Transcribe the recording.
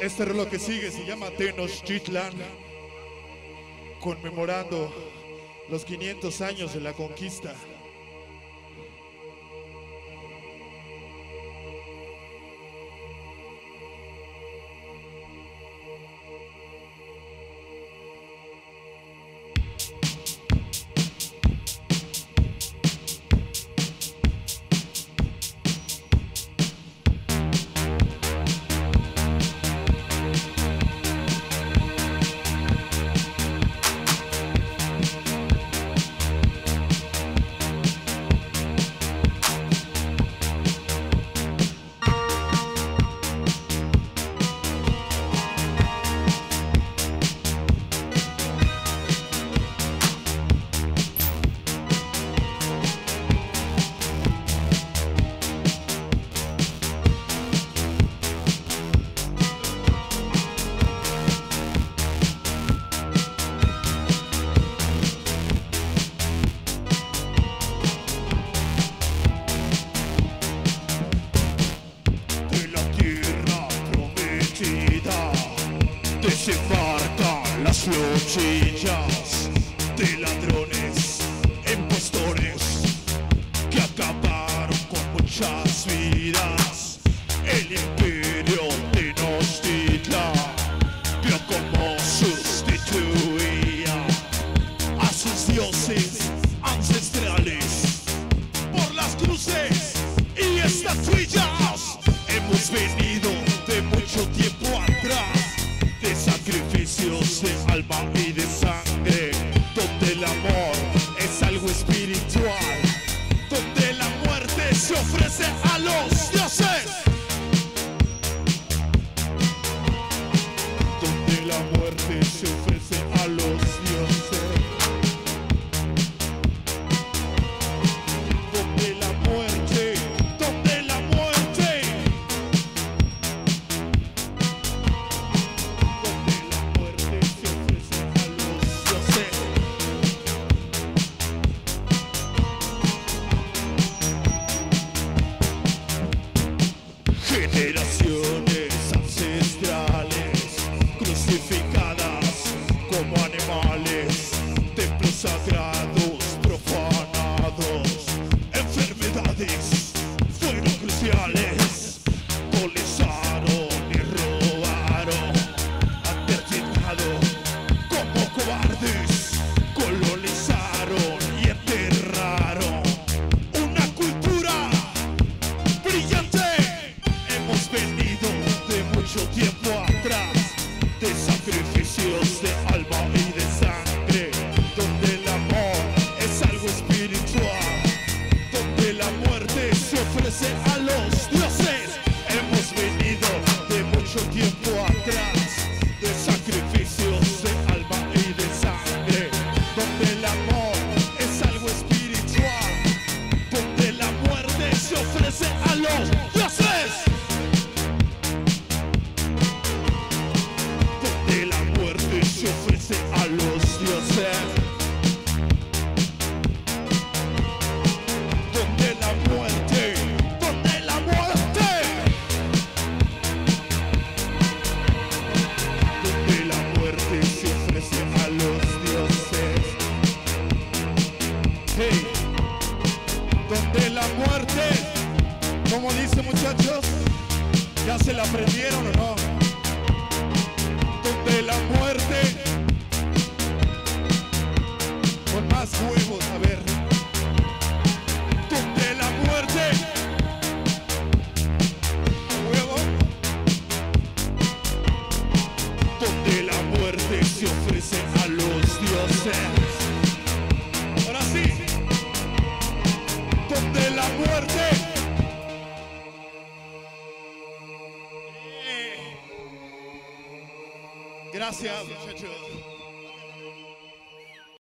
Este reloj que sigue se llama Tenochtitlan, conmemorando los 500 años de la conquista. Flochillas de ladrones, impostores que acabaron con muchas vidas. El imperio de Tenochtitlan vio como sustituía a sus dioses ancestrales por las cruces y estatuillas. Hemos venido de alma y de sangre, donde el amor es algo espiritual, donde la muerte se ofrece a los dioses. we all. Se ofrece a los dioses. Donde la muerte se ofrece a los dioses. Donde la muerte, donde la muerte. Donde la muerte se ofrece a los dioses. Hey donde la muerte, como dice muchachos, ya se la aprendieron o no, Gracias, muchachos.